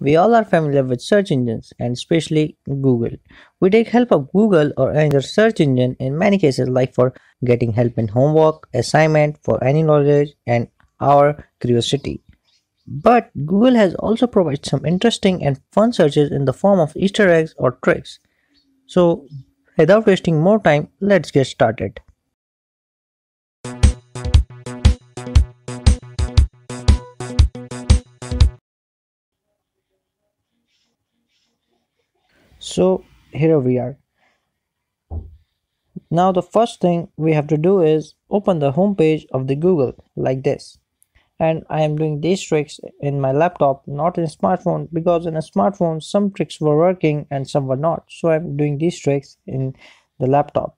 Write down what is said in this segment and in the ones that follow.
We all are familiar with search engines and especially Google. We take help of Google or any other search engine in many cases like for getting help in homework, assignment, for any knowledge and our curiosity. But Google has also provided some interesting and fun searches in the form of Easter eggs or tricks. So without wasting more time, let's get started. So here we are. Now the first thing we have to do is open the home page of the google like this. And i am doing these tricks in my laptop not in smartphone because in a smartphone some tricks were working and some were not. So i'm doing these tricks in the laptop.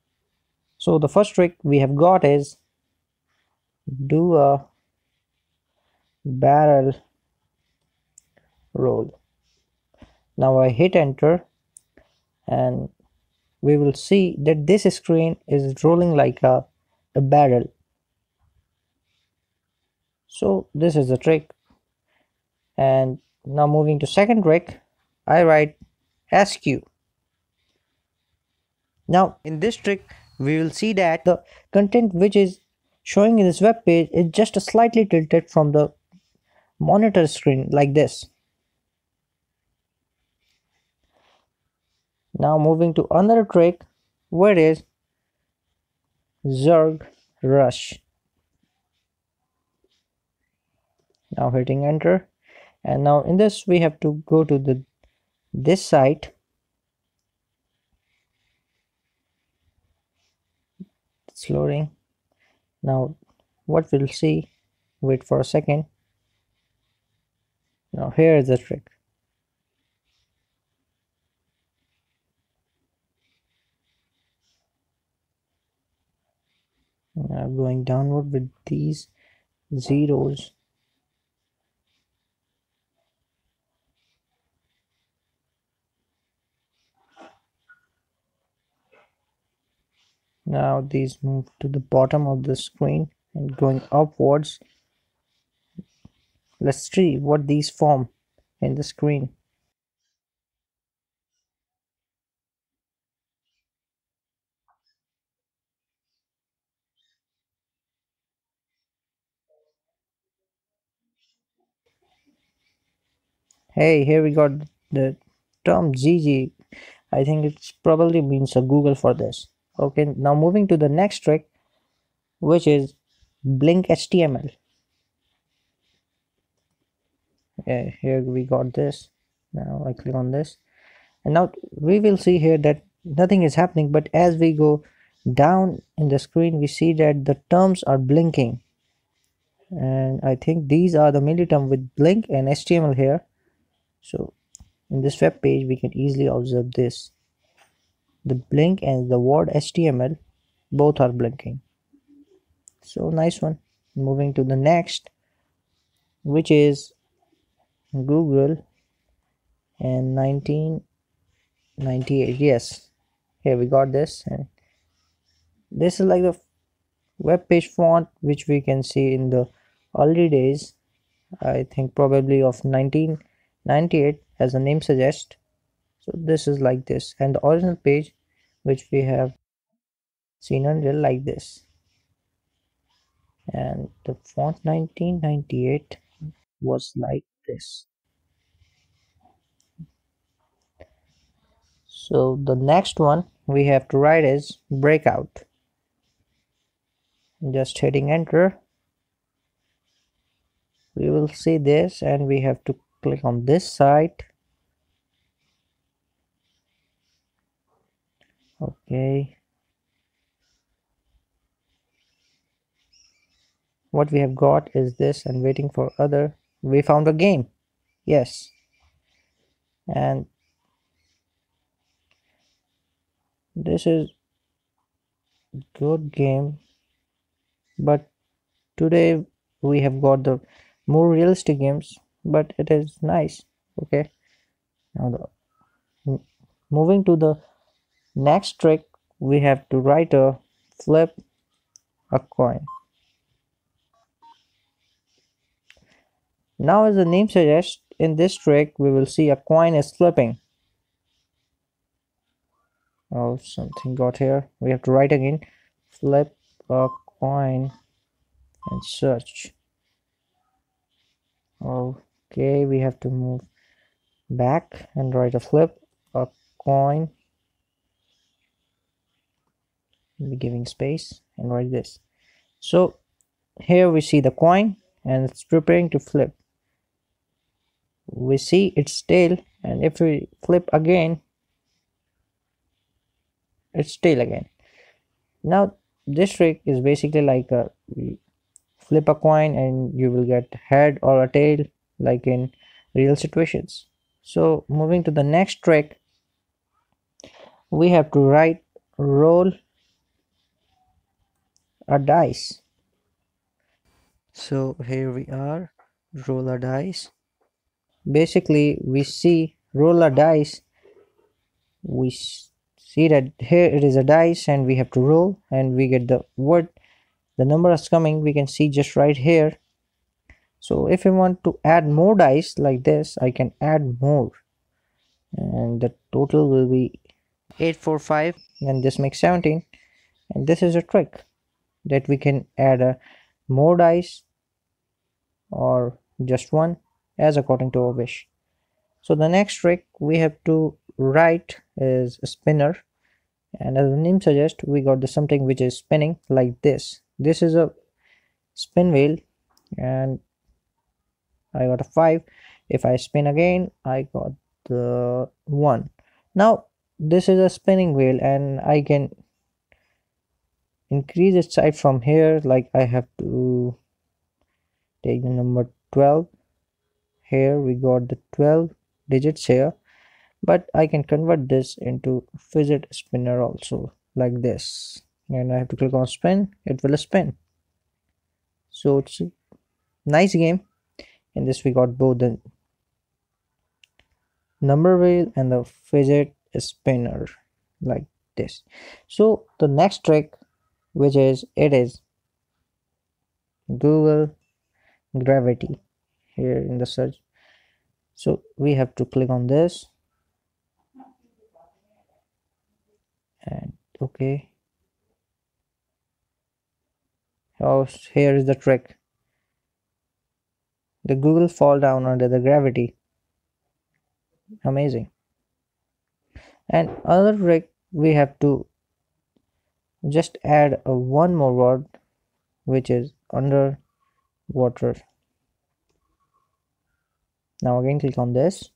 So the first trick we have got is do a barrel roll. Now i hit enter and we will see that this screen is rolling like a, a barrel. So this is the trick. And now moving to second trick I write askew now in this trick we will see that the content which is showing in this web page is just slightly tilted from the monitor screen like this Now moving to another trick where is Zerg Rush. Now hitting enter. And now in this we have to go to the this site. It's loading. Now what we'll see wait for a second. Now here is the trick now going downward with these zeros. Now these move to the bottom of the screen and going upwards. Let's see what these form in the screen hey here we got the term gg i think it's probably means a google for this. Okay now moving to the next trick which is blink html yeah here we got this. Now i click on this. And now we will see here that nothing is happening but as we go down in the screen we see that the terms are blinking. And i think these are the mainly term with blink and html here so in this web page we can easily observe this. The blink and the word html both are blinking. So nice one. Moving to the next which is google and 1998 yes here we got this. And this is like the web page font which we can see in the early days i think probably of 19 98 as the name suggests. So this is like this. And the original page which we have seen until like this. And the font 1998 was like this. So the next one we have to write is breakout. Just hitting enter. We will see this and we have to click on this site okay. What we have got is this and waiting for other. We found a game. Yes. And this is good game. But today we have got the more realistic games but it is nice okay? Now the moving to the next trick we have to write a flip a coin. Now as the name suggests in this trick we will see a coin is flipping. Oh something got here. We have to write again. Flip a coin and search oh, okay we have to move back and write a flip a coin. Be giving space and write this. So here we see the coin and it's preparing to flip. We see its tail and if we flip again its tail again. Now this trick is basically like a flip a coin and you will get head or a tail like in real situations. So moving to the next trick we have to write roll a dice. So here we are roll a dice. Basically we see roll a dice. We see that here it is a dice and we have to roll and we get the word the number is coming. We can see just right here so if I want to add more dice like this I can add more. And the total will be 845 and this makes 17 and this is a trick that we can add a more dice or just one as according to our wish. So the next trick we have to write is a spinner. And as the name suggests we got the something which is spinning like this. This is a spin wheel and I got a 5 if I spin again I got the 1 now this is a spinning wheel and I can increase its size from here. Like I have to take the number 12 here we got the 12 digits here. But I can convert this into fidget spinner also like this. And I have to click on spin. It will spin. So it's a nice game in this we got both the number wheel and the fidget spinner like this. So the next trick which is it is google gravity here in the search. So we have to click on this. And okay. Oh here is the trick the google fall down under the gravity. Amazing. And other trick we have to just add a one more word which is under water now again click on this.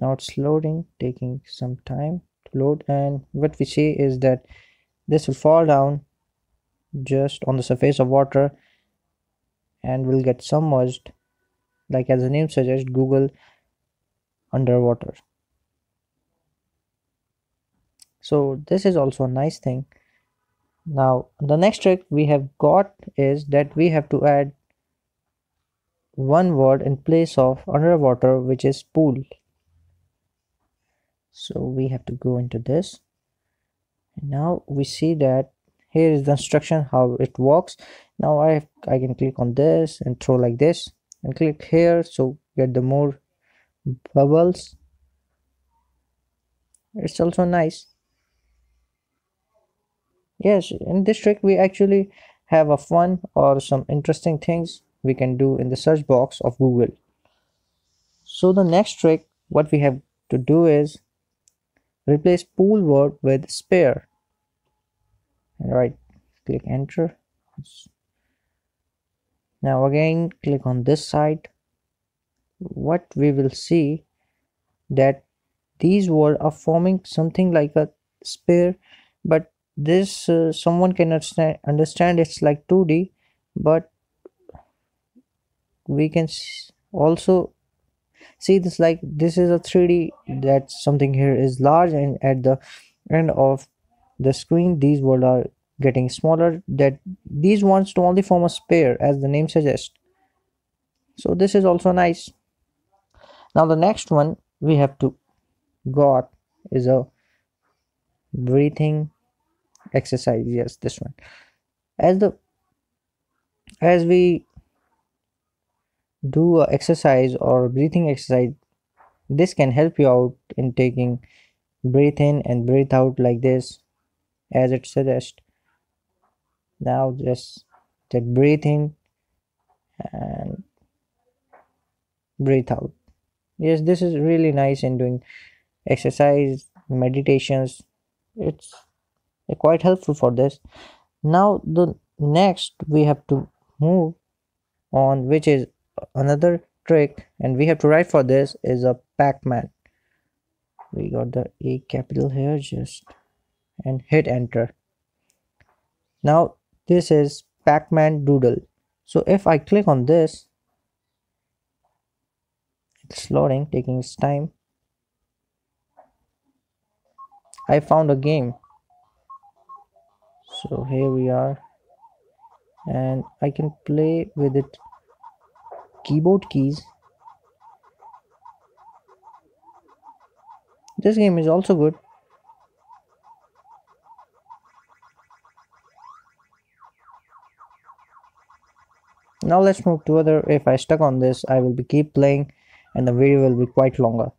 Now it's loading taking some time load and what we see is that this will fall down just on the surface of water and will get submerged like as the name suggests google underwater. So this is also a nice thing. Now the next trick we have got is that we have to add one word in place of underwater which is pool so we have to go into this. And now we see that here is the instruction how it works. Now i have, i can click on this and throw like this and click here. So get the more bubbles. It's also nice. Yes in this trick we actually have a fun or some interesting things we can do in the search box of google. So the next trick what we have to do is replace pool word with sphere. Right click enter. Now again click on this side. What we will see that these words are forming something like a sphere but this uh, someone can understand, understand it's like 2d but we can also see this like this is a 3d that something here is large and at the end of the screen these words are getting smaller that these ones to only form a sphere as the name suggests. So this is also nice. Now the next one we have to got is a breathing exercise. Yes this one. As the as we do exercise or breathing exercise this can help you out in taking breathe in and breathe out like this as it suggests. Now just take breathe in and breathe out. Yes this is really nice in doing exercise meditations. It's quite helpful for this. Now the next we have to move on which is another trick and we have to write for this is a pac-man. We got the a capital here just and hit enter. Now this is pac-man doodle. So if i click on this it's loading taking its time. I found a game. So here we are. And i can play with it keyboard keys. This game is also good. Now let's move to other if i stuck on this i will be keep playing and the video will be quite longer.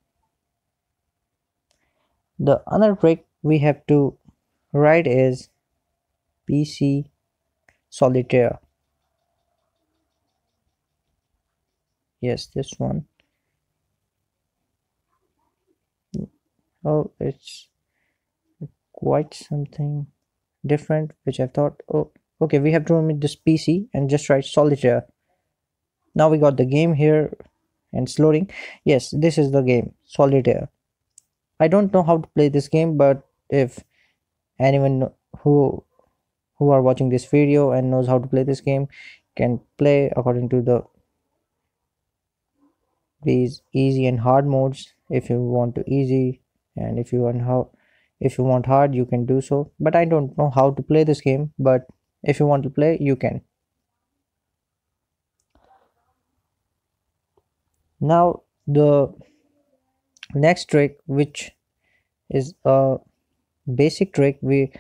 The other trick we have to write is pc solitaire yes this one. Oh it's quite something different which I thought oh okay we have to remove this PC and just write solitaire. Now we got the game here and it's loading. Yes this is the game solitaire. I don't know how to play this game but if anyone who who are watching this video and knows how to play this game can play according to the these easy and hard modes. If you want to easy and if you want how if you want hard you can do so. But i don't know how to play this game but if you want to play you can. Now the next trick which is a basic trick we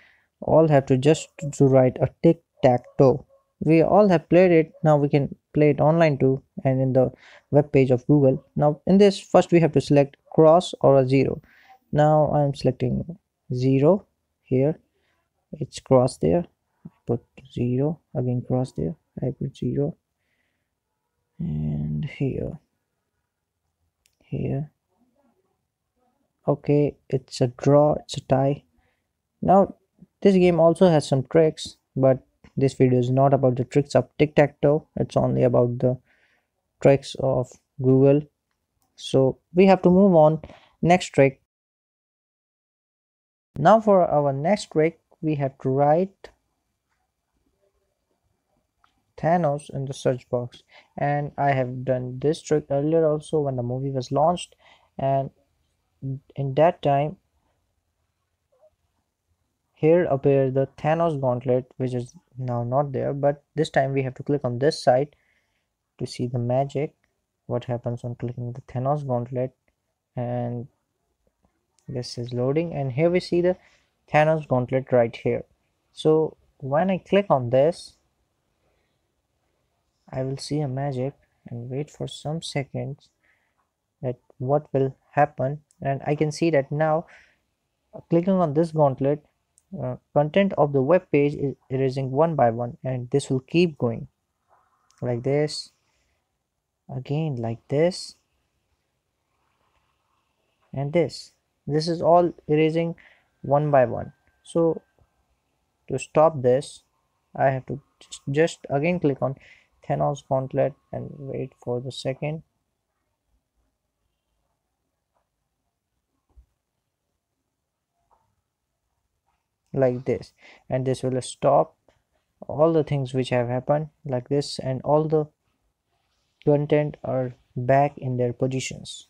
all have to just to write a tic-tac-toe. We all have played it. Now we can play it online too and in the web page of google. Now in this first we have to select cross or a zero. Now i'm selecting zero here. It's cross there. I put zero again cross there. I put zero. And here. Here. Okay it's a draw it's a tie. Now this game also has some tricks but this video is not about the tricks of tic-tac-toe. It's only about the tricks of google. So we have to move on. Next trick. Now for our next trick we have to write Thanos in the search box. And I have done this trick earlier also when the movie was launched. And in that time here appear the Thanos gauntlet which is now not there but this time we have to click on this side to see the magic. What happens on clicking the Thanos gauntlet? And this is loading and here we see the Thanos gauntlet right here. So when I click on this I will see a magic and wait for some seconds that what will happen. And I can see that now clicking on this gauntlet uh, content of the web page is erasing one by one and this will keep going. Like this. Again like this. And this. This is all erasing one by one. So to stop this I have to just, again click on Thanos gauntlet and wait for the second like this. And this will stop all the things which have happened like this and all the content are back in their positions.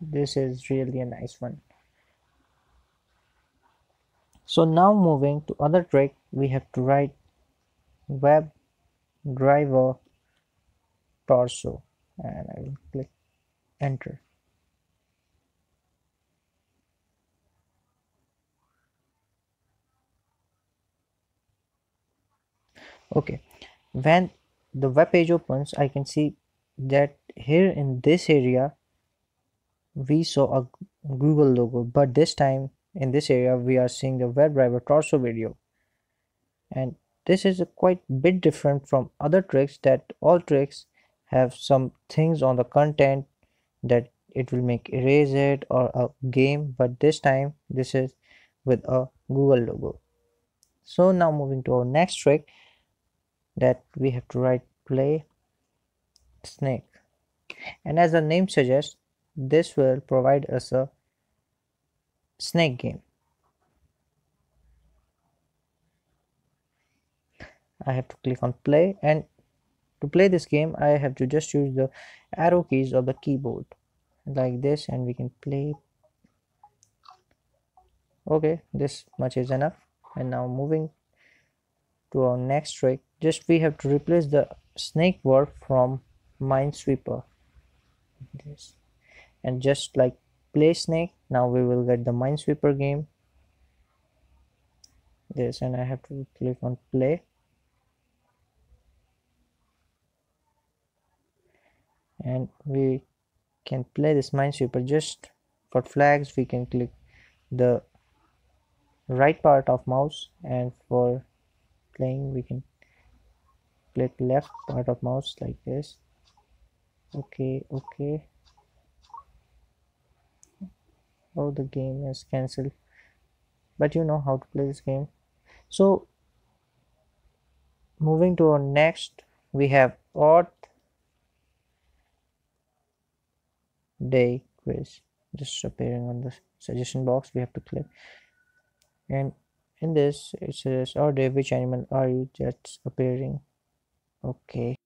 This is really a nice one. So now moving to other trick we have to write web driver torso and I will click enter okay. When the web page opens i can see that here in this area we saw a google logo but this time in this area we are seeing the WebDriver torso video. And this is a quite bit different from other tricks that all tricks have some things on the content that it will make erase it or a game but this time this is with a google logo. So now moving to our next trick that we have to write play snake. And as the name suggests this will provide us a snake game. I have to click on play and to play this game I have to just use the arrow keys of the keyboard like this and we can play. Okay this much is enough. And now moving to our next trick just we have to replace the snake word from minesweeper. This. And just like play snake now we will get the minesweeper game. This and I have to click on play. And we can play this minesweeper just for flags. We can click the right part of mouse and for playing we can click left part of mouse like this. Okay okay. Oh the game is cancelled. But you know how to play this game. So moving to our next we have odd day quiz. Just appearing on the suggestion box we have to click. And in this it says oh day which animal are you just appearing okay.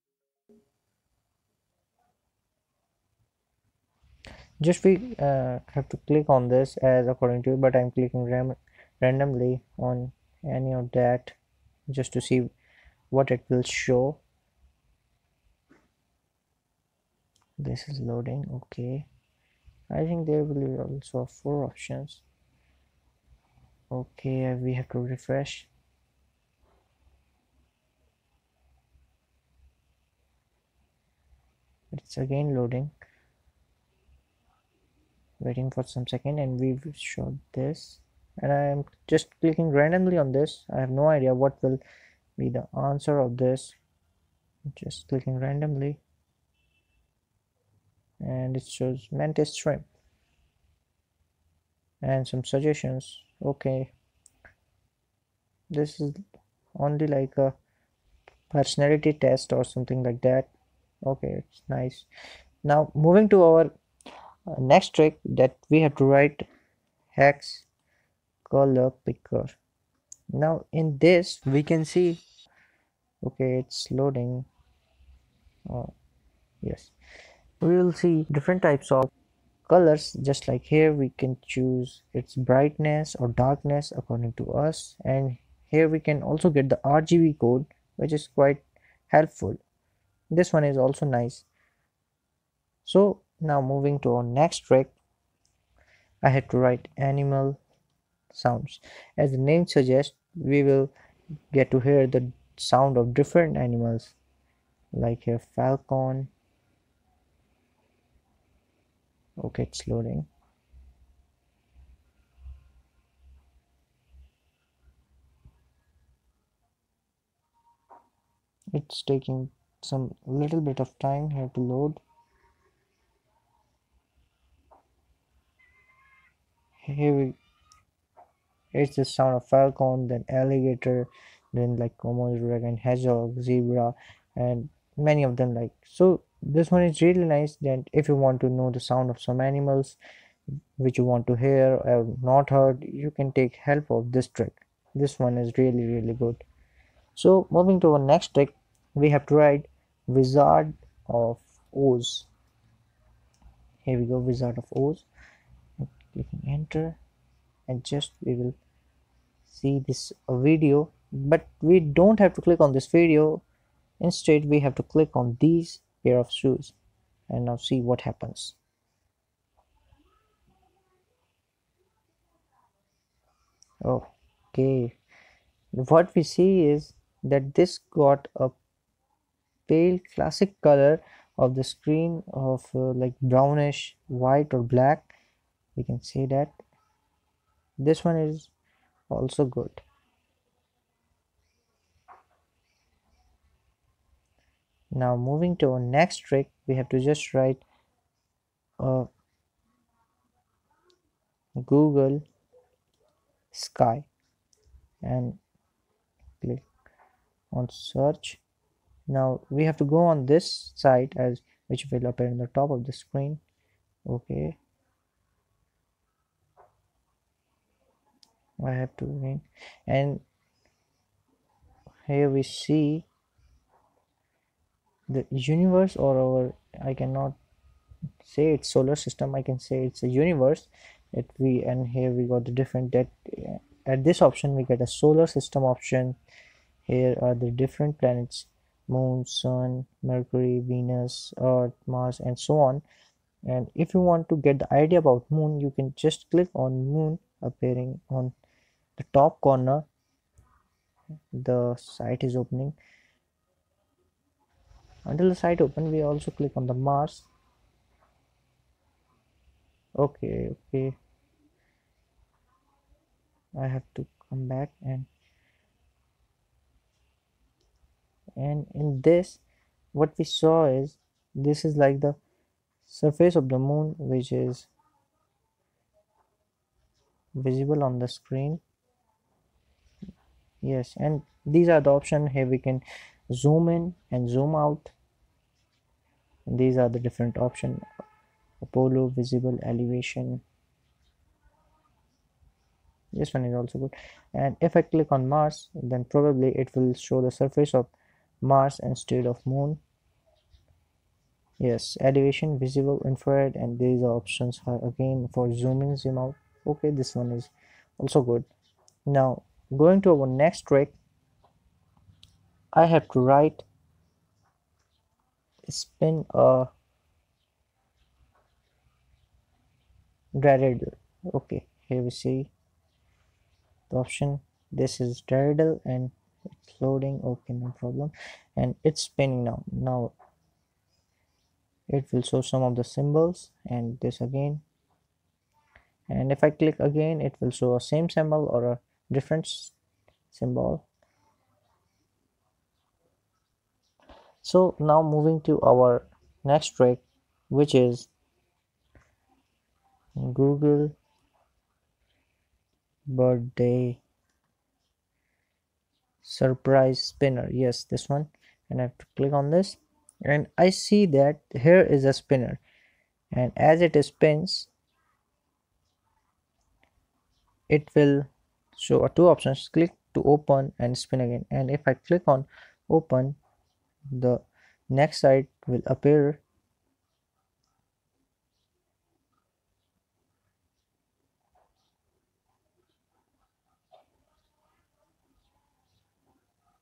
Just we uh, have to click on this as according to you but i'm clicking ram randomly on any of that just to see what it will show. This is loading. Okay. I think there will be also four options. Okay we have to refresh it's again loading. Waiting for some second and we've showed this. And I am just clicking randomly on this. I have no idea what will be the answer of this. Just clicking randomly. And it shows mantis shrimp. And some suggestions. Okay. This is only like a personality test or something like that okay it's nice. Now moving to our uh, next trick that we have to write hex color picker. Now in this we can see okay it's loading. Oh yes. We will see different types of colors just like here we can choose its brightness or darkness according to us. And here we can also get the RGB code which is quite helpful this one is also nice. So now moving to our next trick. I had to write animal sounds. As the name suggests we will get to hear the sound of different animals like a falcon. Okay it's loading. It's taking some little bit of time here to load. Here we it's the sound of falcon then alligator then like komodo dragon hedgehog zebra and many of them like so this one is really nice that if you want to know the sound of some animals which you want to hear or not heard you can take help of this trick. This one is really really good. So moving to our next trick we have to write wizard of oz. Here we go wizard of oz. Clicking enter. And just we will see this video. But we don't have to click on this video. Instead we have to click on these pair of shoes. And now see what happens. Okay. What we see is that this got a pale classic color of the screen of uh, like brownish white or black. We can see that this one is also good. Now moving to our next trick we have to just write uh, google sky and click on search now we have to go on this site as which will appear in the top of the screen. Okay. I have to again and here we see the universe or our I cannot say it's solar system I can say it's a universe that we and here we got the different that at this option we get a solar system option. Here are the different planets moon sun mercury venus earth mars and so on. And if you want to get the idea about moon you can just click on moon appearing on the top corner. The site is opening. Until the site open we also click on the mars. Okay okay. I have to come back and and in this what we saw is this is like the surface of the moon which is visible on the screen. Yes and these are the options. Here we can zoom in and zoom out. And these are the different option apollo visible elevation. This one is also good. And if I click on Mars then probably it will show the surface of Mars instead of moon. Yes elevation visible infrared and these options are again for zoom in zoom out. Okay this one is also good. Now going to our next trick I have to write spin a dreidel okay here we see the option. This is dreidel and it's loading okay no problem. And it's spinning now. Now it will show some of the symbols and this again. And if I click again it will show a same symbol or a different symbol. So now moving to our next trick which is Google birthday surprise spinner. Yes this one. And I have to click on this. And I see that here is a spinner. And as it spins it will show two options. Click to open and spin again. And if I click on open the next site will appear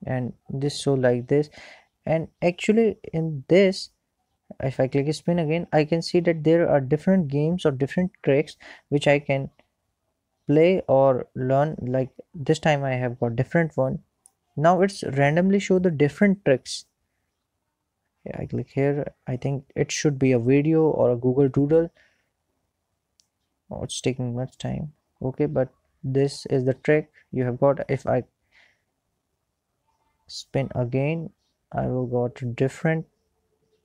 and this show like this. And actually in this if I click spin again I can see that there are different games or different tricks which I can play or learn. Like this time I have got different one. Now it's randomly show the different tricks. Yeah, I click here. I think it should be a video or a Google Doodle. Oh it's taking much time. Okay but this is the trick you have got. If I spin again I will go to different.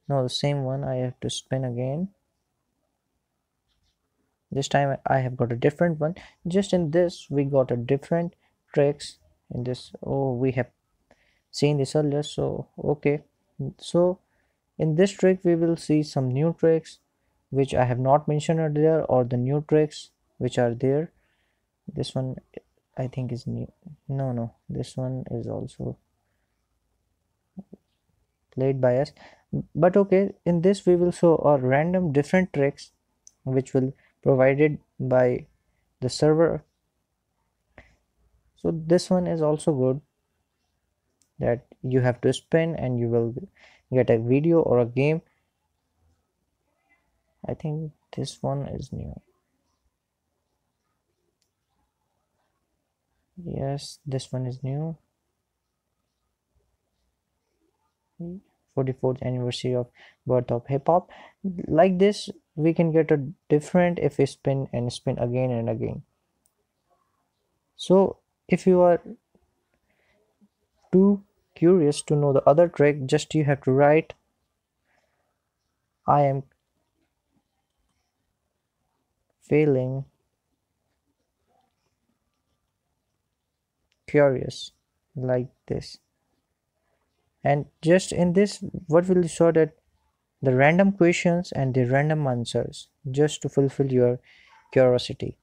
No the same one I have to spin again. This time I have got a different one. Just in this we got a different tricks. In this oh we have seen this earlier so okay. So in this trick we will see some new tricks which I have not mentioned earlier or the new tricks which are there. This one I think is new. No no this one is also played by us. But okay in this we will show a random different tricks which will provided by the server. So this one is also good that you have to spin and you will get a video or a game. I think this one is new. Yes this one is new 44th anniversary of birth of hip hop. Like this we can get a different if we spin and spin again and again. So if you are too curious to know the other trick just you have to write I am feeling curious like this and just in this what will show that the random questions and the random answers just to fulfill your curiosity.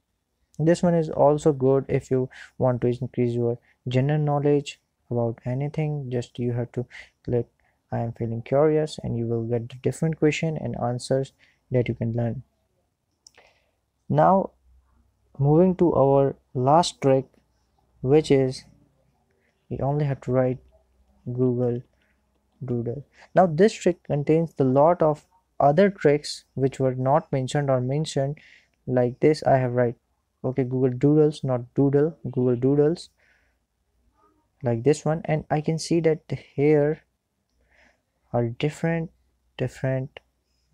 This one is also good if you want to increase your general knowledge about anything. Just you have to click i am feeling curious and you will get the different question and answers that you can learn. Now moving to our last trick which is you only have to write google doodle now this trick contains the lot of other tricks which were not mentioned or mentioned like this i have write okay google doodles not doodle google doodles like this one. And i can see that here are different different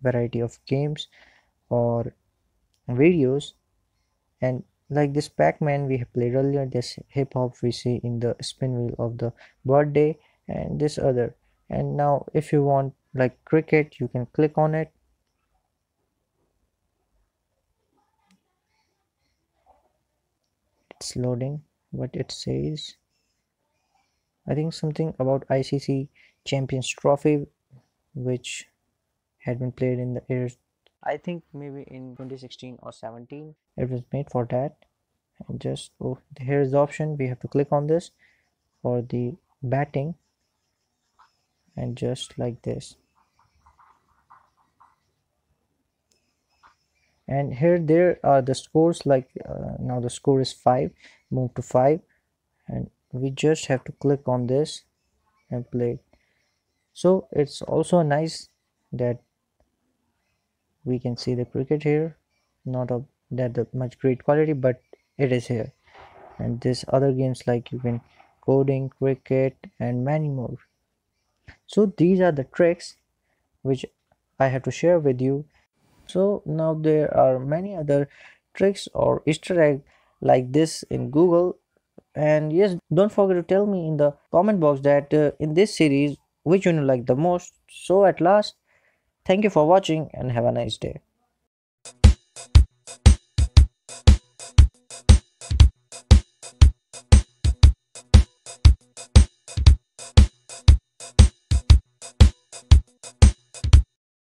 variety of games or videos. And like this pac-man we have played earlier this hip-hop we see in the spin wheel of the birthday and this other and now if you want like cricket you can click on it. It's loading what it says I think something about ICC Champions Trophy which had been played in the years I think maybe in 2016 or 17 it was made for that. And just oh here's the option. We have to click on this for the batting and just like this. And here there are the scores like uh, now the score is 5 move to 5 and we just have to click on this and play. So it's also nice that we can see the cricket here. Not of that much great quality but it is here. And this other games like you can coding cricket and many more so these are the tricks which i have to share with you. So now there are many other tricks or easter egg like this in google. And yes don't forget to tell me in the comment box that uh, in this series which one you like the most. So at last thank you for watching and have a nice day